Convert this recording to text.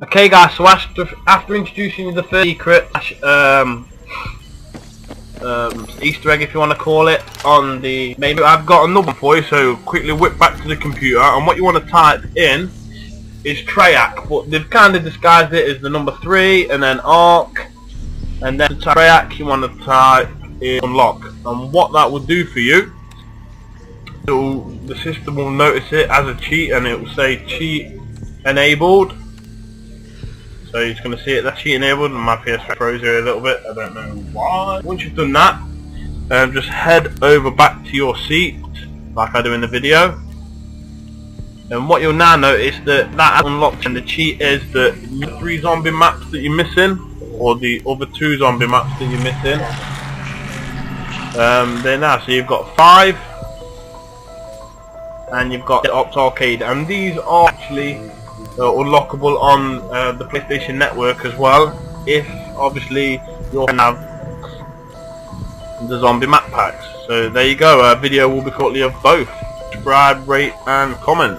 Okay guys, so after, after introducing you the first secret, um, um, Easter egg if you want to call it, on the maybe I've got another one for you, so quickly whip back to the computer, and what you want to type in is Treyarch, but they've kind of disguised it as the number 3, and then ARC, and then to you want to type in Unlock, and what that will do for you, the system will notice it as a cheat, and it will say cheat enabled, so you're just going to see it, that's cheat enabled, and my PS5 froze here a little bit, I don't know why. Once you've done that, um, just head over back to your seat, like I do in the video. And what you'll now notice that that unlocked and the cheat is that the three zombie maps that you're missing, or the other two zombie maps that you're missing, um, they're now, so you've got five, and you've got Dead Ops Arcade, and these are actually unlockable on uh, the PlayStation Network as well if obviously you have the zombie map packs. So there you go a video will be shortly of both. Subscribe rate and comment